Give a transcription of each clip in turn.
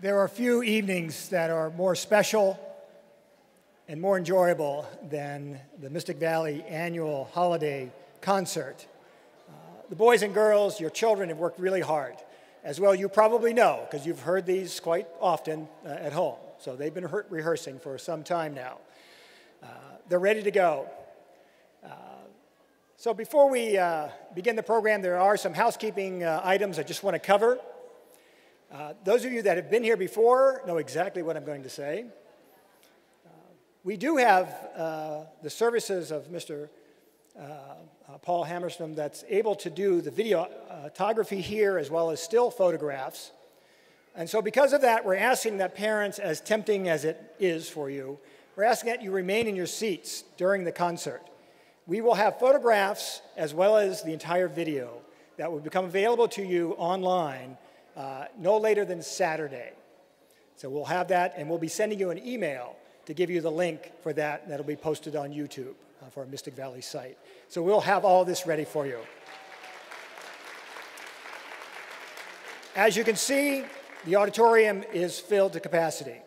There are few evenings that are more special and more enjoyable than the Mystic Valley annual holiday concert. Uh, the boys and girls, your children, have worked really hard. As well, you probably know, because you've heard these quite often uh, at home. So they've been re- rehearsing for some time now. Uh, they're ready to go. Uh, so before we uh, begin the program, there are some housekeeping uh, items I just want to cover. Uh, those of you that have been here before know exactly what I'm going to say. Uh, we do have uh, the services of Mr. Uh, uh, Paul Hammerstrom that's able to do the videography here as well as still photographs. And so, because of that, we're asking that parents, as tempting as it is for you, we're asking that you remain in your seats during the concert. We will have photographs as well as the entire video that will become available to you online uh, no later than Saturday. So we'll have that, and we'll be sending you an email to give you the link for that, and that'll be posted on YouTube uh, for our Mystic Valley site. So we'll have all this ready for you. As you can see, the auditorium is filled to capacity.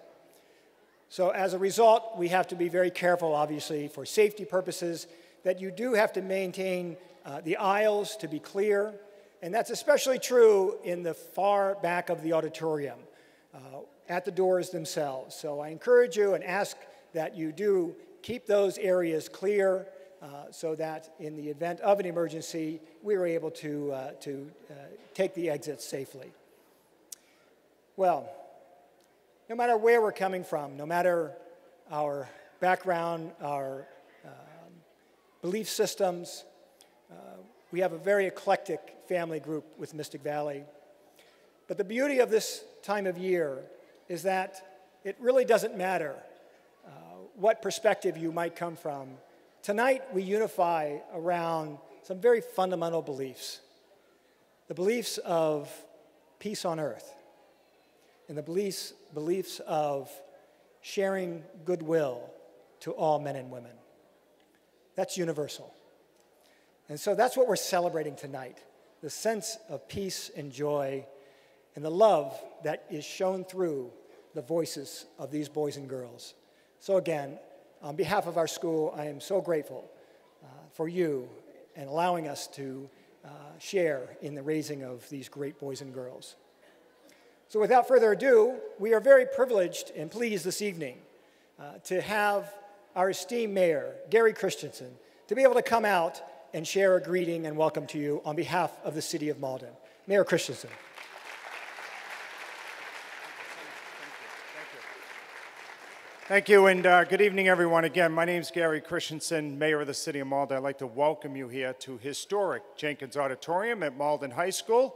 So as a result, we have to be very careful, obviously, for safety purposes, that you do have to maintain uh, the aisles to be clear and that's especially true in the far back of the auditorium, uh, at the doors themselves. So I encourage you and ask that you do keep those areas clear uh, so that in the event of an emergency, we are able to, uh, to uh, take the exits safely. Well, no matter where we're coming from, no matter our background, our um, belief systems, uh, we have a very eclectic family group with Mystic Valley. But the beauty of this time of year is that it really doesn't matter uh, what perspective you might come from. Tonight, we unify around some very fundamental beliefs the beliefs of peace on earth, and the beliefs, beliefs of sharing goodwill to all men and women. That's universal. And so that's what we're celebrating tonight the sense of peace and joy and the love that is shown through the voices of these boys and girls. So, again, on behalf of our school, I am so grateful uh, for you and allowing us to uh, share in the raising of these great boys and girls. So, without further ado, we are very privileged and pleased this evening uh, to have our esteemed mayor, Gary Christenson, to be able to come out and share a greeting and welcome to you on behalf of the city of Malden. Mayor Christenson. Thank you, and uh, good evening, everyone. Again, my name is Gary Christenson, Mayor of the City of Malden. I'd like to welcome you here to historic Jenkins Auditorium at Malden High School.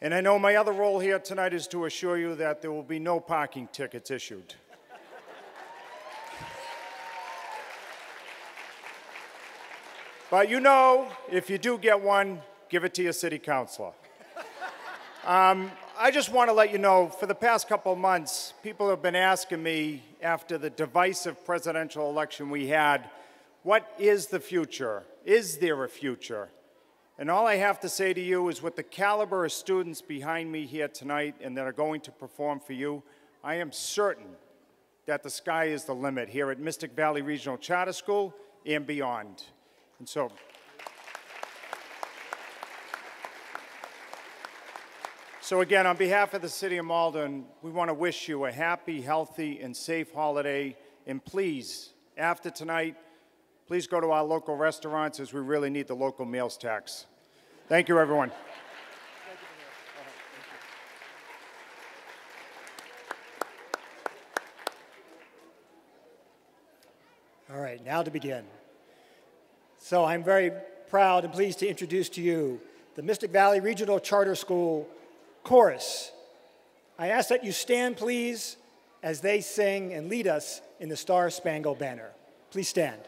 And I know my other role here tonight is to assure you that there will be no parking tickets issued. But you know, if you do get one, give it to your city councilor. Um, I just want to let you know for the past couple of months, people have been asking me after the divisive presidential election we had, what is the future? Is there a future? And all I have to say to you is with the caliber of students behind me here tonight and that are going to perform for you, I am certain that the sky is the limit here at Mystic Valley Regional Charter School and beyond. And so, so again, on behalf of the City of Malden, we want to wish you a happy, healthy, and safe holiday. And please, after tonight, please go to our local restaurants as we really need the local meals tax. Thank you, everyone. All right, now to begin. So I'm very proud and pleased to introduce to you the Mystic Valley Regional Charter School Chorus. I ask that you stand, please, as they sing and lead us in the Star Spangled Banner. Please stand.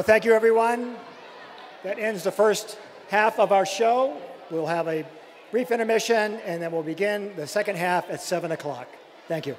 Well, thank you, everyone. That ends the first half of our show. We'll have a brief intermission, and then we'll begin the second half at 7 o'clock. Thank you.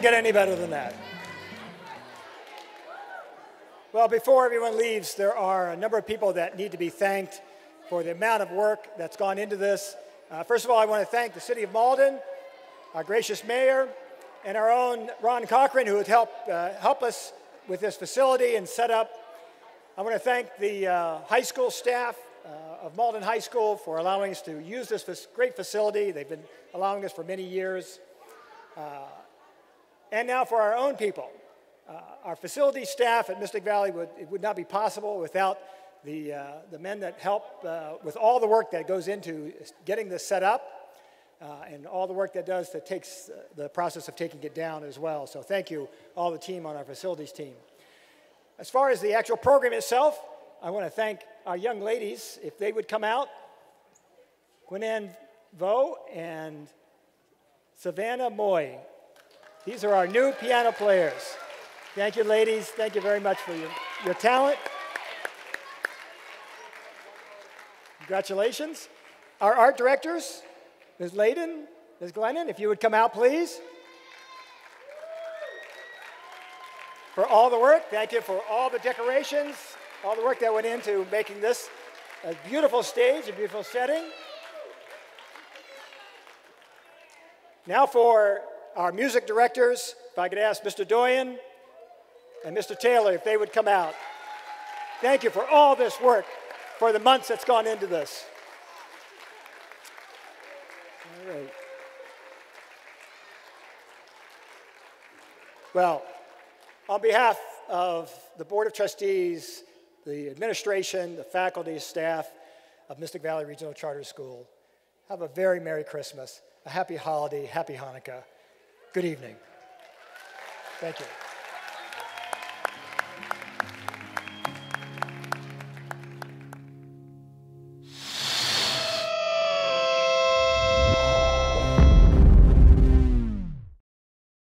Doesn't get any better than that. Well, before everyone leaves, there are a number of people that need to be thanked for the amount of work that's gone into this. Uh, first of all, I want to thank the City of Malden, our gracious mayor, and our own Ron Cochran, who has helped uh, help us with this facility and set up. I want to thank the uh, high school staff uh, of Malden High School for allowing us to use this great facility. They've been allowing us for many years. And now for our own people. Uh, our facility staff at Mystic Valley would, it would not be possible without the, uh, the men that help uh, with all the work that goes into getting this set up uh, and all the work that does that takes uh, the process of taking it down as well. So thank you, all the team on our facilities team. As far as the actual program itself, I want to thank our young ladies. If they would come out, Gwinan Vo and Savannah Moy. These are our new piano players. Thank you, ladies. Thank you very much for your, your talent. Congratulations. Our art directors, Ms. Layden, Ms. Glennon, if you would come out, please. For all the work, thank you for all the decorations, all the work that went into making this a beautiful stage, a beautiful setting. Now for our music directors, if I could ask Mr. Doyen and Mr. Taylor if they would come out. Thank you for all this work, for the months that's gone into this. All right. Well, on behalf of the Board of Trustees, the administration, the faculty, staff of Mystic Valley Regional Charter School, have a very Merry Christmas, a happy holiday, happy Hanukkah. Good evening. Thank you.